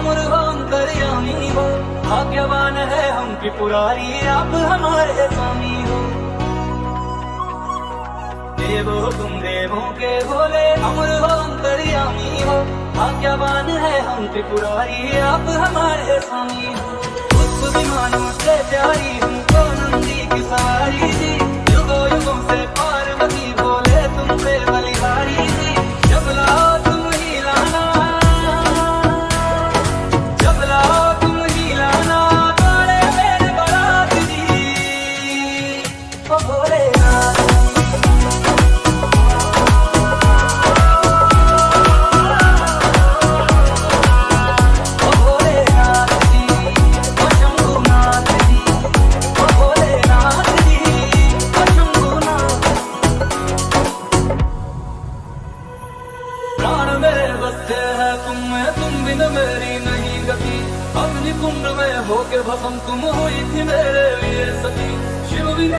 मुर्गान करयामी हो। भाग्यवान है हम की पुरारी, आप हमारे स्वामी हो। देवो, तुम देवों के बोले अमर हो अंतर्यामी हो। भाग्यवान है हम त्रिपुरारी आप हमारे स्वामी हो। खुद विमानों से प्यारी हमको नंदी किसान अग्नि कुंड में होके भस्म तुम हुई थी मेरे लिए सती शिव बिन